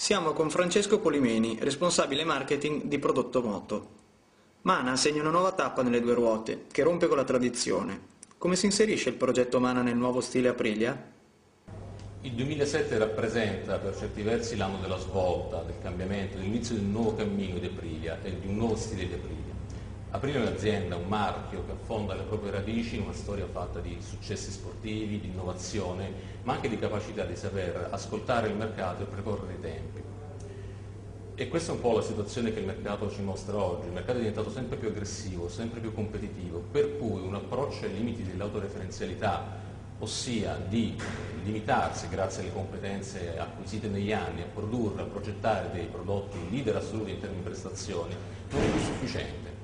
Siamo con Francesco Polimeni, responsabile marketing di Prodotto Moto. Mana segna una nuova tappa nelle due ruote, che rompe con la tradizione. Come si inserisce il progetto Mana nel nuovo stile Aprilia? Il 2007 rappresenta per certi versi l'anno della svolta, del cambiamento, dell'inizio di un nuovo cammino di Aprilia e di un nuovo stile di Aprilia. Aprilia è un'azienda, un marchio che affonda le proprie radici in una storia fatta di successi sportivi, di innovazione, ma anche di capacità di saper ascoltare il mercato e precorrere i tempi. E questa è un po' la situazione che il mercato ci mostra oggi. Il mercato è diventato sempre più aggressivo, sempre più competitivo, per cui un approccio ai limiti dell'autoreferenzialità, ossia di limitarsi, grazie alle competenze acquisite negli anni, a produrre, a progettare dei prodotti leader assoluti in termini di prestazioni, non è più sufficiente.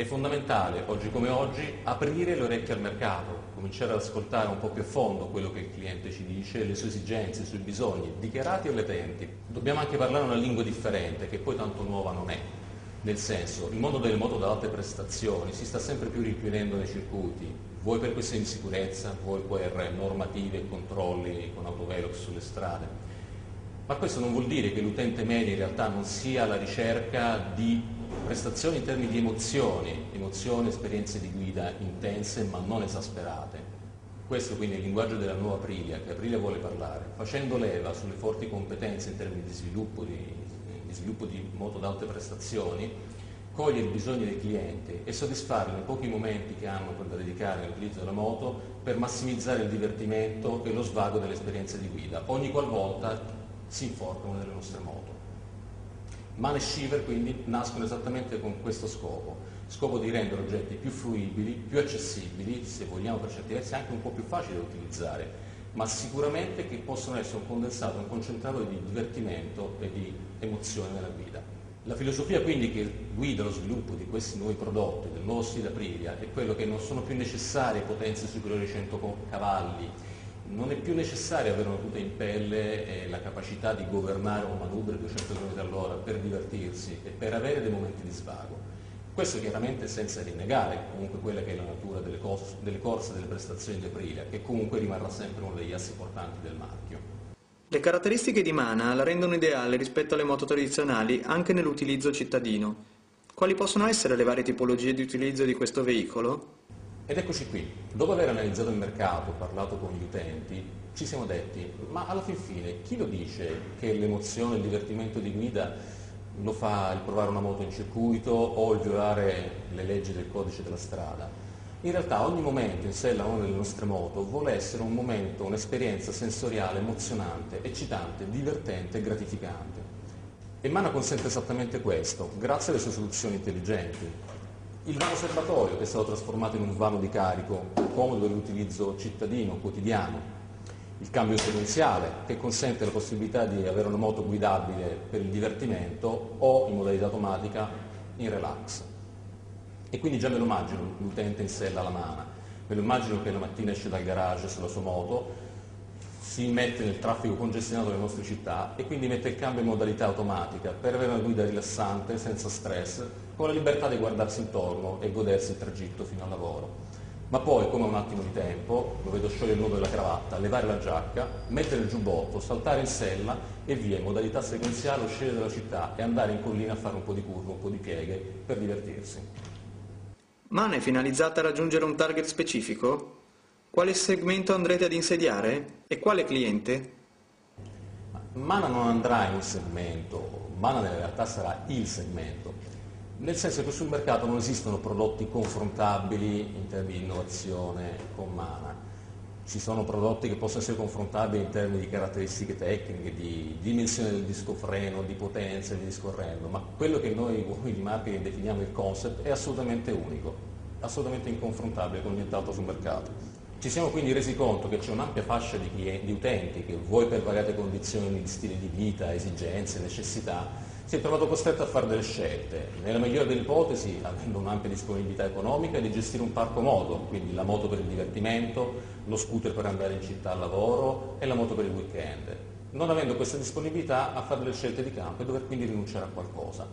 È fondamentale, oggi come oggi, aprire le orecchie al mercato, cominciare ad ascoltare un po' più a fondo quello che il cliente ci dice, le sue esigenze, i suoi bisogni, dichiarati o latenti. Dobbiamo anche parlare una lingua differente, che poi tanto nuova non è. Nel senso, il mondo delle moto da alte prestazioni si sta sempre più richiudendo nei circuiti, vuoi per questioni di sicurezza, vuoi per normative e controlli con autovelox sulle strade. Ma questo non vuol dire che l'utente medio in realtà non sia alla ricerca di prestazioni in termini di emozioni, emozioni, esperienze di guida intense ma non esasperate. Questo quindi è il linguaggio della nuova Aprilia, che Aprilia vuole parlare, facendo leva sulle forti competenze in termini di sviluppo di, di, sviluppo di moto ad alte prestazioni, cogliere i bisogni dei clienti e soddisfarli nei pochi momenti che hanno da dedicare all'utilizzo della moto per massimizzare il divertimento e lo svago dell'esperienza di guida, ogni qualvolta si inforca una delle nostre moto. Man e Shiver quindi nascono esattamente con questo scopo, scopo di rendere oggetti più fruibili, più accessibili, se vogliamo per certi versi anche un po' più facili da utilizzare, ma sicuramente che possono essere un condensato, un concentrato di divertimento e di emozione nella guida. La filosofia quindi che guida lo sviluppo di questi nuovi prodotti, del nuovo stile Aprilia, è quello che non sono più necessarie potenze superiori ai 100 cavalli, non è più necessario avere una tuta in pelle e la capacità di governare un manubrio a 200 km all'ora per divertirsi e per avere dei momenti di svago. Questo chiaramente senza rinnegare comunque quella che è la natura delle, cos- delle corse e delle prestazioni di Aprilia, che comunque rimarrà sempre uno degli assi portanti del marchio. Le caratteristiche di Mana la rendono ideale rispetto alle moto tradizionali anche nell'utilizzo cittadino. Quali possono essere le varie tipologie di utilizzo di questo veicolo? Ed eccoci qui, dopo aver analizzato il mercato, parlato con gli utenti, ci siamo detti, ma alla fin fine chi lo dice che l'emozione, il divertimento di guida lo fa il provare una moto in circuito o il violare le leggi del codice della strada? In realtà ogni momento in sella una delle nostre moto vuole essere un momento, un'esperienza sensoriale, emozionante, eccitante, divertente e gratificante. E Mana consente esattamente questo, grazie alle sue soluzioni intelligenti, il vano serbatoio che è stato trasformato in un vano di carico comodo per l'utilizzo cittadino, quotidiano, il cambio sequenziale che consente la possibilità di avere una moto guidabile per il divertimento o in modalità automatica in relax. E quindi già me lo immagino l'utente in sella alla mano, me lo immagino che la mattina esce dal garage sulla sua moto, si immette nel traffico congestionato delle nostre città e quindi mette il cambio in modalità automatica per avere una guida rilassante, senza stress, con la libertà di guardarsi intorno e godersi il tragitto fino al lavoro. Ma poi, come un attimo di tempo, lo vedo sciogliere il nodo della cravatta, levare la giacca, mettere il giubbotto, saltare in sella e via in modalità sequenziale uscire dalla città e andare in collina a fare un po' di curve, un po' di pieghe per divertirsi. Mana è finalizzata a raggiungere un target specifico? Quale segmento andrete ad insediare? E quale cliente? Mana non andrà in un segmento, Mana in realtà sarà il segmento, nel senso che sul mercato non esistono prodotti confrontabili in termini di innovazione con Mana. Ci sono prodotti che possono essere confrontabili in termini di caratteristiche tecniche, di dimensione del disco freno, di potenza e di discorrendo, ma quello che noi uomini di marketing definiamo il concept è assolutamente unico, assolutamente inconfrontabile con nient'altro sul mercato. Ci siamo quindi resi conto che c'è un'ampia fascia di, clienti, di utenti che vuoi per variate condizioni di stile di vita, esigenze, necessità, si è trovato costretto a fare delle scelte, nella migliore delle ipotesi avendo un'ampia disponibilità economica di gestire un parco moto, quindi la moto per il divertimento, lo scooter per andare in città al lavoro e la moto per il weekend, non avendo questa disponibilità a fare delle scelte di campo e dover quindi rinunciare a qualcosa.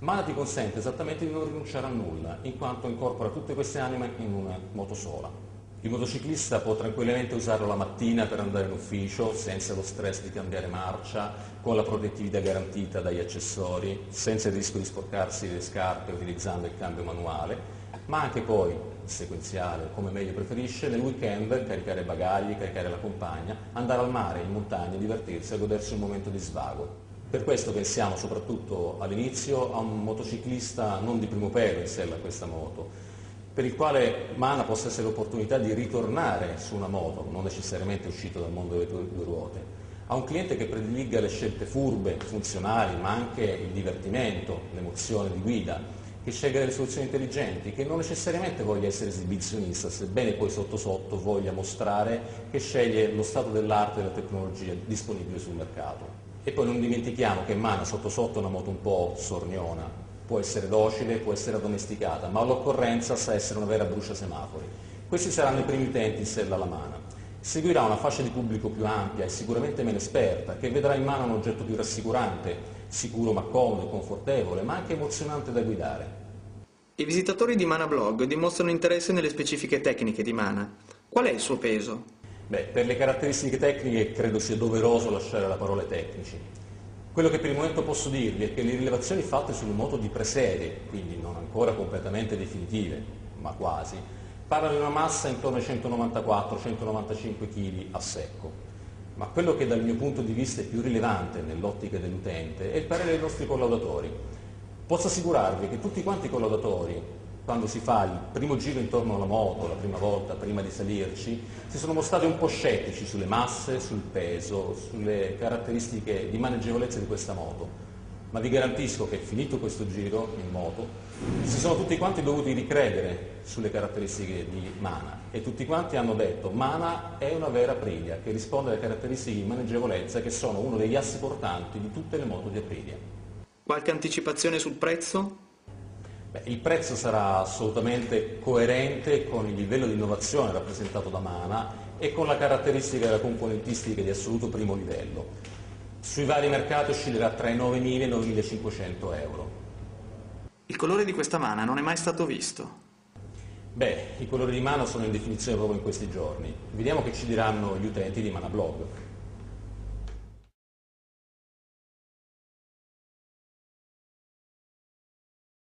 Mana ti consente esattamente di non rinunciare a nulla, in quanto incorpora tutte queste anime in una moto sola. Il motociclista può tranquillamente usarlo la mattina per andare in ufficio senza lo stress di cambiare marcia, con la protettività garantita dagli accessori, senza il rischio di sporcarsi le scarpe utilizzando il cambio manuale, ma anche poi, sequenziale, come meglio preferisce, nel weekend caricare bagagli, caricare la compagna, andare al mare, in montagna, divertirsi e godersi un momento di svago. Per questo pensiamo soprattutto all'inizio a un motociclista non di primo pelo in sella a questa moto, per il quale Mana possa essere l'opportunità di ritornare su una moto, non necessariamente uscito dal mondo delle due ruote, a un cliente che prediliga le scelte furbe, funzionali, ma anche il divertimento, l'emozione di guida, che sceglie delle soluzioni intelligenti, che non necessariamente voglia essere esibizionista, sebbene poi sotto sotto voglia mostrare che sceglie lo stato dell'arte e della tecnologia disponibile sul mercato. E poi non dimentichiamo che Mana sotto sotto è una moto un po' sorniona, può essere docile, può essere addomesticata, ma all'occorrenza sa essere una vera brucia semafori. Questi saranno i primi utenti in sella alla Mana. Seguirà una fascia di pubblico più ampia e sicuramente meno esperta, che vedrà in mano un oggetto più rassicurante, sicuro ma comodo, confortevole, ma anche emozionante da guidare. I visitatori di Mana Blog dimostrano interesse nelle specifiche tecniche di Mana. Qual è il suo peso? Beh, per le caratteristiche tecniche credo sia doveroso lasciare la parola ai tecnici. Quello che per il momento posso dirvi è che le rilevazioni fatte sul moto di preserie, quindi non ancora completamente definitive, ma quasi, parlano di una massa intorno ai 194-195 kg a secco. Ma quello che dal mio punto di vista è più rilevante nell'ottica dell'utente è il parere dei nostri collaudatori. Posso assicurarvi che tutti quanti i collaudatori quando si fa il primo giro intorno alla moto, la prima volta, prima di salirci, si sono mostrati un po' scettici sulle masse, sul peso, sulle caratteristiche di maneggevolezza di questa moto. Ma vi garantisco che finito questo giro in moto, si sono tutti quanti dovuti ricredere sulle caratteristiche di Mana e tutti quanti hanno detto Mana è una vera Aprilia che risponde alle caratteristiche di maneggevolezza che sono uno degli assi portanti di tutte le moto di Aprilia. Qualche anticipazione sul prezzo? Beh, il prezzo sarà assolutamente coerente con il livello di innovazione rappresentato da Mana e con la caratteristica della componentistica di assoluto primo livello. Sui vari mercati oscillerà tra i 9.000 e i 9.500 euro. Il colore di questa mana non è mai stato visto. Beh, i colori di mana sono in definizione proprio in questi giorni. Vediamo che ci diranno gli utenti di Mana Blog.